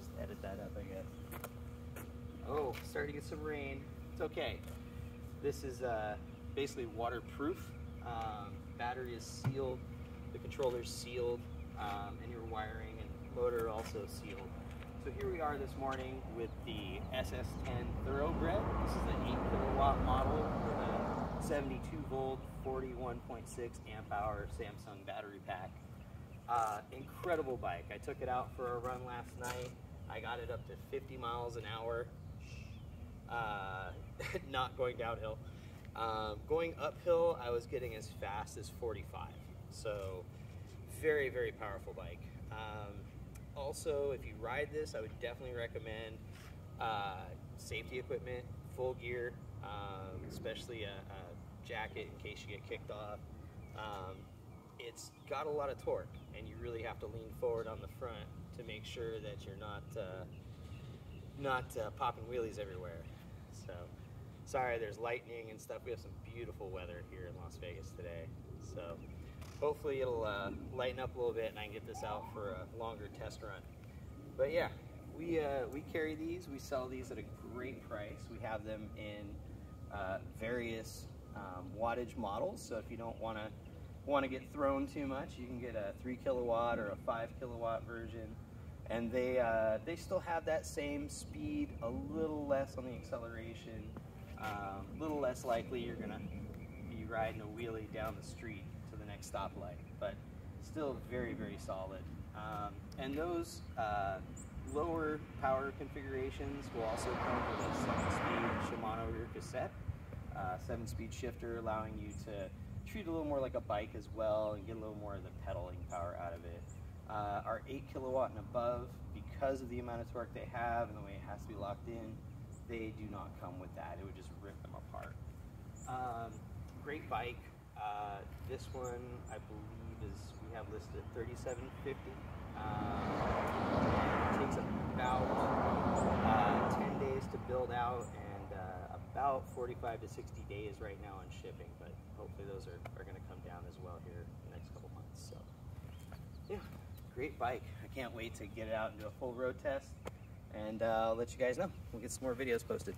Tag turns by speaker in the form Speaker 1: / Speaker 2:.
Speaker 1: just edit that up, I guess. Oh, starting to get some rain. It's okay. This is uh, basically waterproof. Um, battery is sealed, the controller is sealed, um, and your wiring and motor also sealed. So here we are this morning with the SS10 Thoroughbred. This is an 8 kilowatt model with a 72 volt, 41.6 amp hour Samsung battery pack. Uh, incredible bike. I took it out for a run last night. I got it up to 50 miles an hour, uh, not going downhill. Um, going uphill, I was getting as fast as 45. So very, very powerful bike. Um, also, if you ride this, I would definitely recommend uh, safety equipment, full gear, um, especially a, a, jacket in case you get kicked off. Um, it's got a lot of torque and you really have to lean forward on the front to make sure that you're not uh, not uh, popping wheelies everywhere. So sorry there's lightning and stuff. We have some beautiful weather here in Las Vegas today. So hopefully it'll uh, lighten up a little bit and I can get this out for a longer test run. But yeah, we, uh, we carry these. We sell these at a great price. We have them in uh, various um, wattage models. So if you don't want to want to get thrown too much, you can get a three kilowatt or a five kilowatt version. And they, uh, they still have that same speed, a little less on the acceleration, a um, little less likely you're gonna be riding a wheelie down the street to the next stoplight, but still very, very solid. Um, and those uh, lower power configurations will also come with a seven-speed Shimano rear cassette, uh, seven-speed shifter allowing you to treat a little more like a bike as well and get a little more of the pedaling power out of it. Uh, our 8 kilowatt and above, because of the amount of torque they have and the way it has to be locked in, they do not come with that. It would just rip them apart. Um, great bike. Uh, this one, I believe, is we have listed at 3750 um, It takes about uh, 10 days to build out about 45 to 60 days right now on shipping, but hopefully those are, are going to come down as well here in the next couple months. So, yeah, great bike. I can't wait to get it out and do a full road test, and uh, I'll let you guys know. We'll get some more videos posted.